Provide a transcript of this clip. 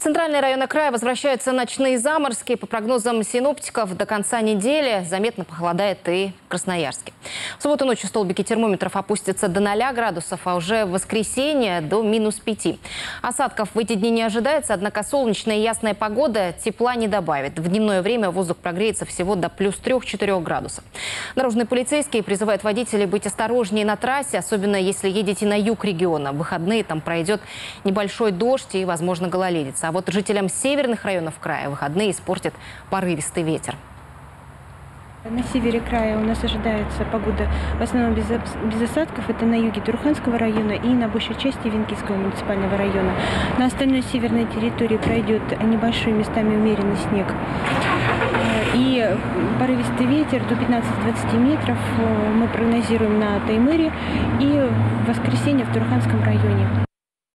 В центральные районы края возвращаются ночные заморозки. По прогнозам синоптиков, до конца недели заметно похолодает и в Красноярске. В субботу ночью столбики термометров опустятся до 0 градусов, а уже в воскресенье до минус 5. Осадков в эти дни не ожидается, однако солнечная и ясная погода тепла не добавит. В дневное время воздух прогреется всего до плюс 3-4 градусов. Дорожные полицейские призывают водителей быть осторожнее на трассе, особенно если едете на юг региона. В выходные там пройдет небольшой дождь и, возможно, гололедица. А вот жителям северных районов края выходные испортит порывистый ветер. На севере края у нас ожидается погода в основном без, без осадков. Это на юге Турханского района и на большей части Винкийского муниципального района. На остальной северной территории пройдет небольшой местами умеренный снег. И порывистый ветер до 15-20 метров мы прогнозируем на Таймыре и в воскресенье в Турханском районе.